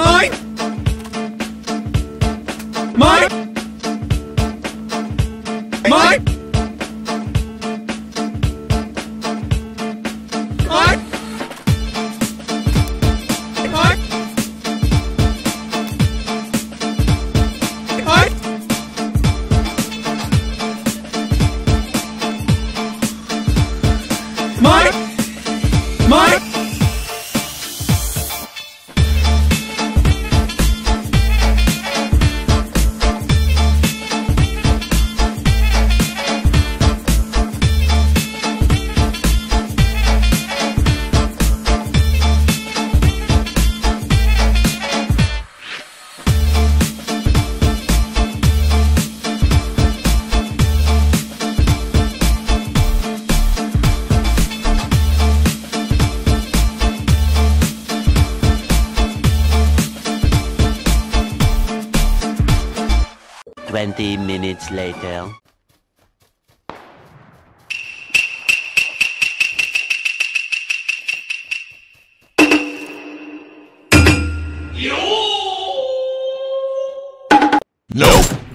mine! 20 minutes later. Nope.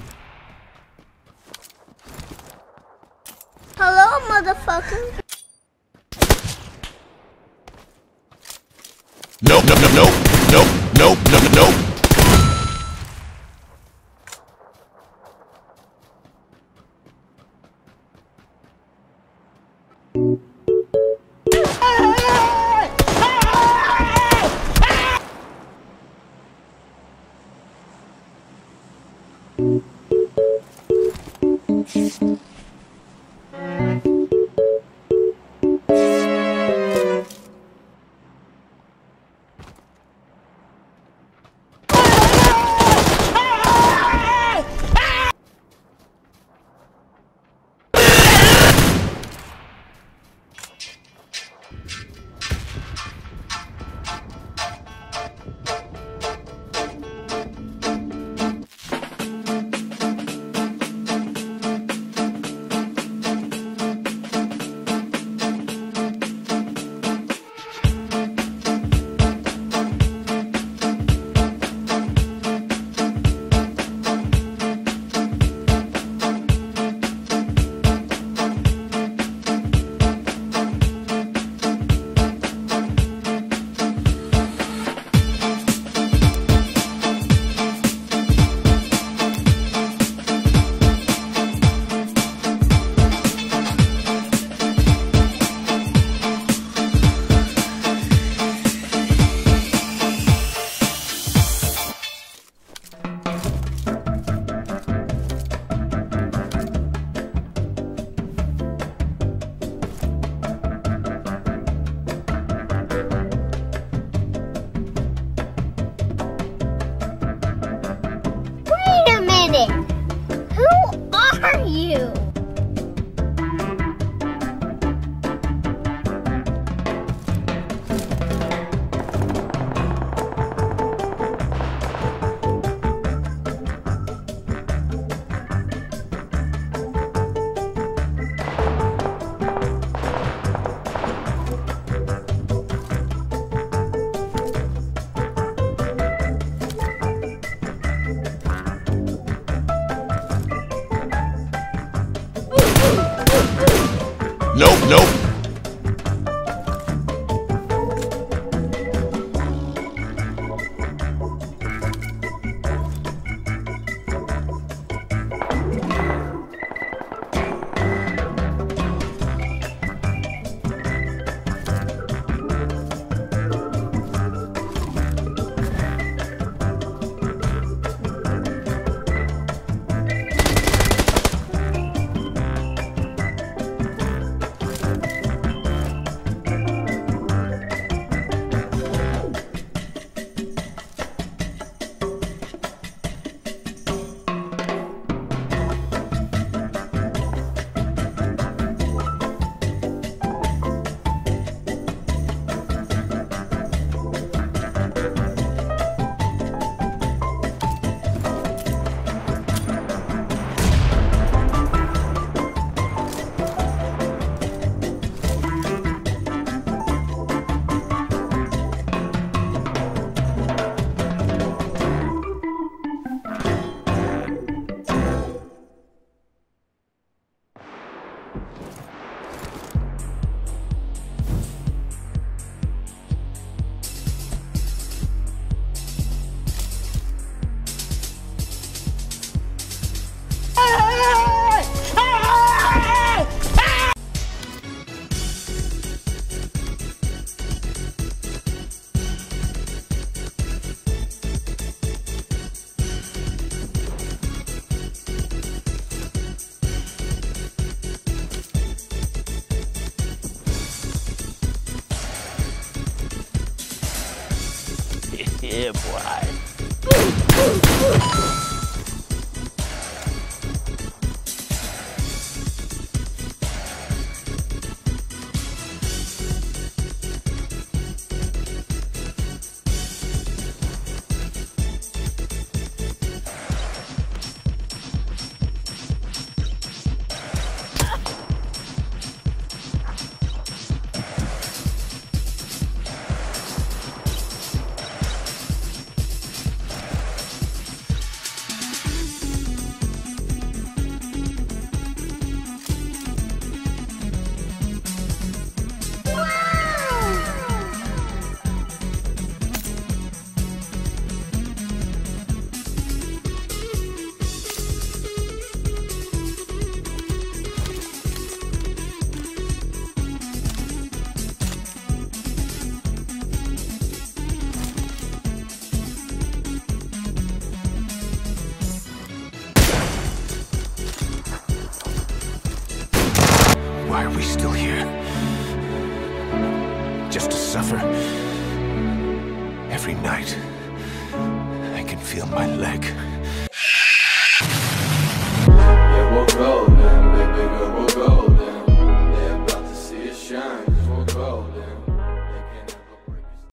you. nope, nope. Yeah, boy. every night. I can feel my leg. Yeah, we'll road?